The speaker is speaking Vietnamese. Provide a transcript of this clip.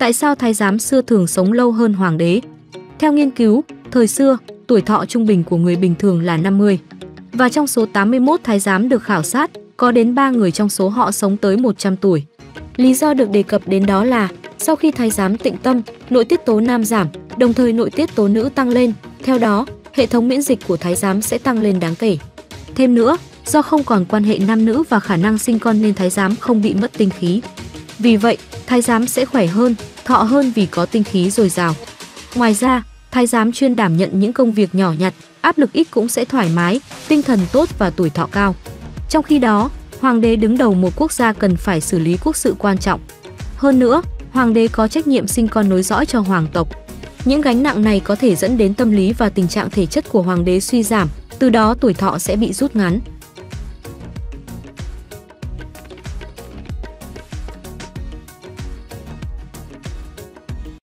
Tại sao thái giám xưa thường sống lâu hơn hoàng đế? Theo nghiên cứu, thời xưa, tuổi thọ trung bình của người bình thường là 50. Và trong số 81 thái giám được khảo sát, có đến 3 người trong số họ sống tới 100 tuổi. Lý do được đề cập đến đó là sau khi thái giám tịnh tâm, nội tiết tố nam giảm, đồng thời nội tiết tố nữ tăng lên, theo đó, hệ thống miễn dịch của thái giám sẽ tăng lên đáng kể. Thêm nữa, do không còn quan hệ nam nữ và khả năng sinh con nên thái giám không bị mất tinh khí. Vì vậy, thái giám sẽ khỏe hơn, thọ hơn vì có tinh khí dồi dào. Ngoài ra, thái giám chuyên đảm nhận những công việc nhỏ nhặt, áp lực ít cũng sẽ thoải mái, tinh thần tốt và tuổi thọ cao. Trong khi đó, hoàng đế đứng đầu một quốc gia cần phải xử lý quốc sự quan trọng. Hơn nữa, hoàng đế có trách nhiệm sinh con nối dõi cho hoàng tộc. Những gánh nặng này có thể dẫn đến tâm lý và tình trạng thể chất của hoàng đế suy giảm, từ đó tuổi thọ sẽ bị rút ngắn.